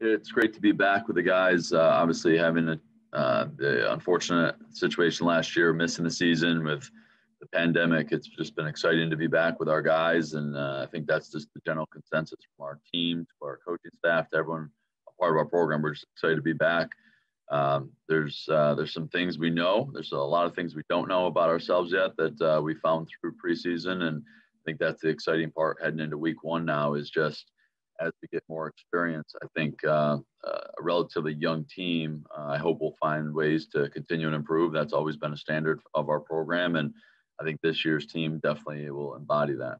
It's great to be back with the guys. Uh, obviously, having a, uh, the unfortunate situation last year, missing the season with the pandemic, it's just been exciting to be back with our guys. And uh, I think that's just the general consensus from our team to our coaching staff to everyone part of our program. We're just excited to be back. Um, there's uh, there's some things we know. There's a lot of things we don't know about ourselves yet that uh, we found through preseason, and I think that's the exciting part heading into week one. Now is just as we get more experience. I think uh, a relatively young team. Uh, I hope we'll find ways to continue and improve. That's always been a standard of our program, and I think this year's team definitely will embody that.